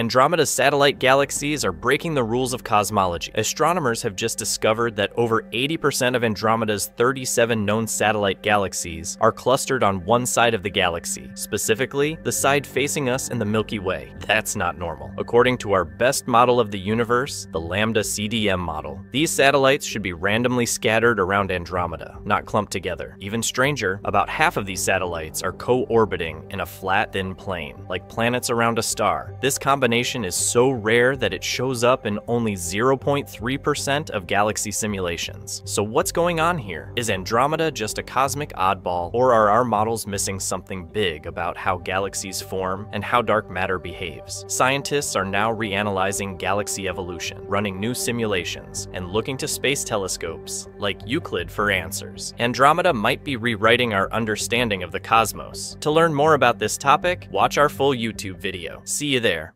Andromeda's satellite galaxies are breaking the rules of cosmology. Astronomers have just discovered that over 80% of Andromeda's 37 known satellite galaxies are clustered on one side of the galaxy, specifically the side facing us in the Milky Way. That's not normal. According to our best model of the universe, the Lambda CDM model, these satellites should be randomly scattered around Andromeda, not clumped together. Even stranger, about half of these satellites are co-orbiting in a flat, thin plane, like planets around a star. This combination is so rare that it shows up in only 0.3% of galaxy simulations. So what's going on here? Is Andromeda just a cosmic oddball, or are our models missing something big about how galaxies form and how dark matter behaves? Scientists are now reanalyzing galaxy evolution, running new simulations, and looking to space telescopes, like Euclid for answers. Andromeda might be rewriting our understanding of the cosmos. To learn more about this topic, watch our full YouTube video. See you there.